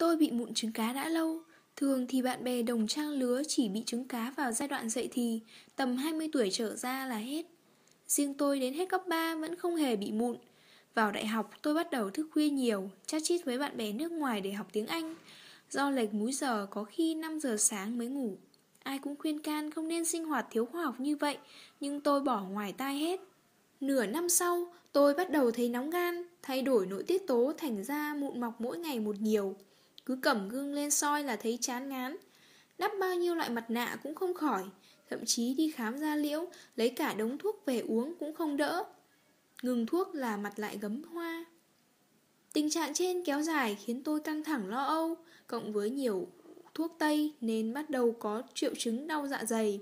Tôi bị mụn trứng cá đã lâu. Thường thì bạn bè đồng trang lứa chỉ bị trứng cá vào giai đoạn dậy thì, Tầm 20 tuổi trở ra là hết. Riêng tôi đến hết cấp 3 vẫn không hề bị mụn. Vào đại học, tôi bắt đầu thức khuya nhiều, Chat chít với bạn bè nước ngoài để học tiếng Anh. Do lệch múi giờ, có khi 5 giờ sáng mới ngủ. Ai cũng khuyên can không nên sinh hoạt thiếu khoa học như vậy, Nhưng tôi bỏ ngoài tai hết. Nửa năm sau, tôi bắt đầu thấy nóng gan, Thay đổi nội tiết tố thành ra mụn mọc mỗi ngày một nhiều. Cứ cầm gương lên soi là thấy chán ngán. Đắp bao nhiêu loại mặt nạ cũng không khỏi Thậm chí đi khám da liễu Lấy cả đống thuốc về uống cũng không đỡ. Ngừng thuốc là mặt lại gấm hoa. Tình trạng trên kéo dài khiến tôi căng thẳng lo âu Cộng với nhiều thuốc tây nên bắt đầu có triệu chứng đau dạ dày.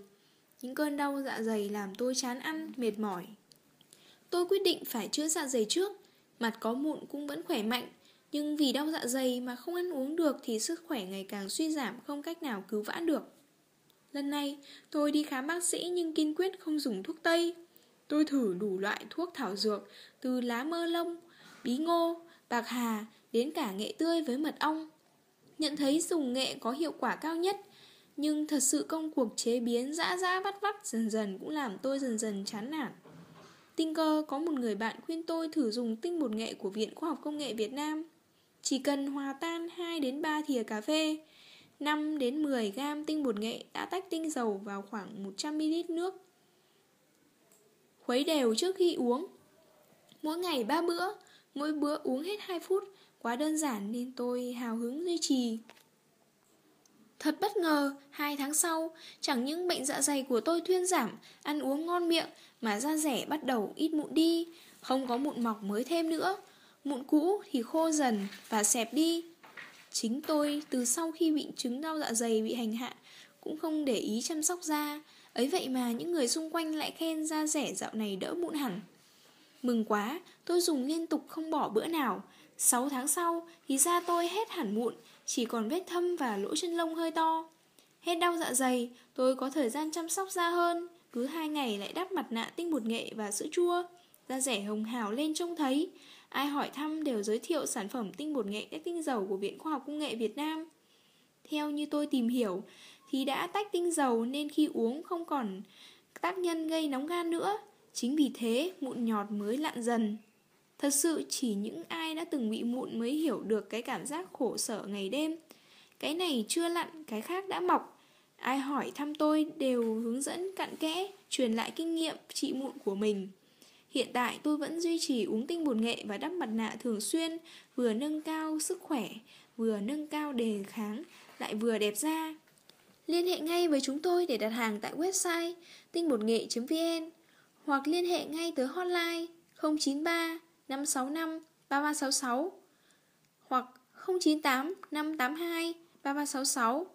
Những cơn đau dạ dày làm tôi chán ăn, mệt mỏi. Tôi quyết định phải chữa dạ dày trước Mặt có mụn cũng vẫn khỏe mạnh nhưng vì đau dạ dày mà không ăn uống được Thì sức khỏe ngày càng suy giảm không cách nào cứu vãn được. Lần này tôi đi khám bác sĩ nhưng kiên quyết không dùng thuốc tây. Tôi thử đủ loại thuốc thảo dược Từ lá mơ lông, bí ngô, bạc hà Đến cả nghệ tươi với mật ong. Nhận thấy dùng nghệ có hiệu quả cao nhất Nhưng thật sự công cuộc chế biến dã dã vắt vắt Dần dần cũng làm tôi dần dần chán nản. Tình cờ có một người bạn khuyên tôi thử dùng tinh bột nghệ của Viện Khoa học Công nghệ Việt Nam. Chỉ cần hòa tan 2 đến 3 thìa cà phê, 5 đến 10 gam tinh bột nghệ đã tách tinh dầu vào khoảng 100ml nước. Khuấy đều trước khi uống. Mỗi ngày 3 bữa, mỗi bữa uống hết 2 phút, quá đơn giản nên tôi hào hứng duy trì. Thật bất ngờ, hai tháng sau, chẳng những bệnh dạ dày của tôi thuyên giảm, ăn uống ngon miệng, mà da rẻ bắt đầu ít mụn đi, không có mụn mọc mới thêm nữa. Mụn cũ thì khô dần và xẹp đi. Chính tôi từ sau khi bị chứng đau dạ dày bị hành hạ cũng không để ý chăm sóc da, ấy vậy mà những người xung quanh lại khen da rẻ dạo này đỡ mụn hẳn. Mừng quá, tôi dùng liên tục không bỏ bữa nào. 6 tháng sau thì da tôi hết hẳn mụn, chỉ còn vết thâm và lỗ chân lông hơi to. Hết đau dạ dày, tôi có thời gian chăm sóc da hơn, cứ hai ngày lại đắp mặt nạ tinh bột nghệ và sữa chua Da rẻ hồng hào lên trông thấy. Ai hỏi thăm đều giới thiệu sản phẩm tinh bột nghệ tách tinh dầu của Viện Khoa học Công nghệ Việt Nam. Theo như tôi tìm hiểu Thì đã tách tinh dầu nên khi uống không còn tác nhân gây nóng gan nữa. Chính vì thế mụn nhọt mới lặn dần. Thật sự chỉ những ai đã từng bị mụn mới hiểu được cái cảm giác khổ sở ngày đêm. Cái này chưa lặn, cái khác đã mọc. Ai hỏi thăm tôi đều hướng dẫn cặn kẽ, truyền lại kinh nghiệm trị mụn của mình. Hiện tại tôi vẫn duy trì uống tinh bột nghệ và đắp mặt nạ thường xuyên, vừa nâng cao sức khỏe, vừa nâng cao đề kháng, lại vừa đẹp da. Liên hệ ngay với chúng tôi để đặt hàng tại website tinh bột nghệ.vn hoặc liên hệ ngay tới hotline 093 565 3366 hoặc 098 582 3366